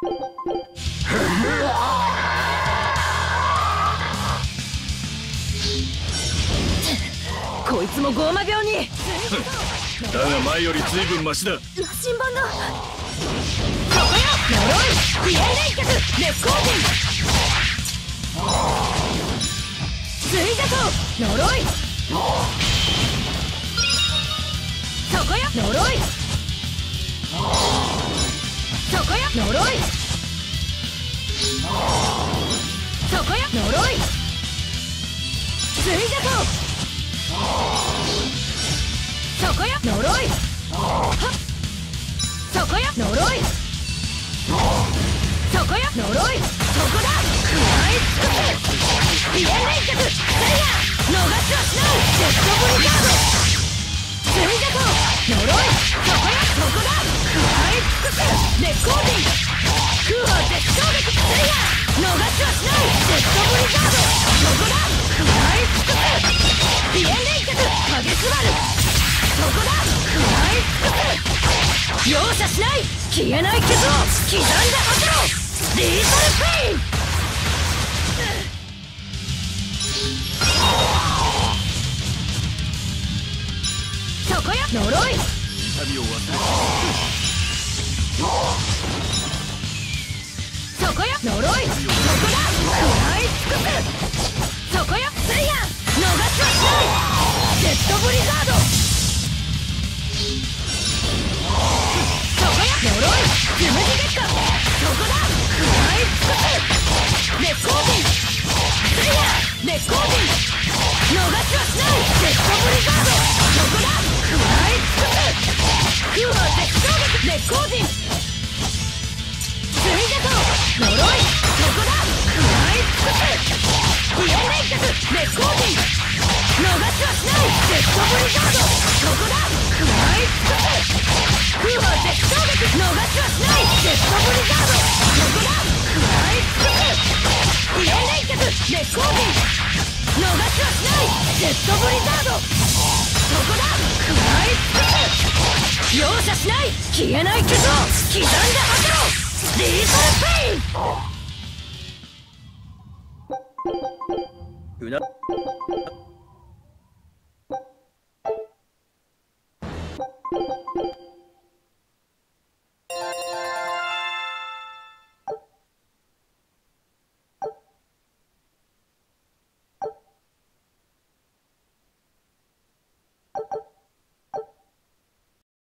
こいつもゴーマ病に。だが前より随分マシだ。羅針盤が。ここよ。呪いと。呪い。そこよ。呪い呪い。そこよ。呪い。追加とそこよ。呪い。そこよ。呪い。そこよ。呪い。そこだ。食らい尽く。すピエン連脚セイヤ逃しはしない。ジェットブリガード。容赦しない。消えない傷を刻んで走ろうリーサルペイン。そこや呪い。痛みを忘れイヤ熱光人逃しはしないジェットブリザードそこだ食らい尽くす空は絶頂撃熱光人追加と呪いそこだ食らい尽くすピエン連脚熱光人逃しはしないジェットブリザードそこだ食らい尽く空は絶頂撃逃しはしないジェットブリザードそこだ食らい尽くす熱光人逃しはしないジェットブリザードそこだ食らい尽くす容赦しない消えない傷を刻んで果てろリーサルペインうな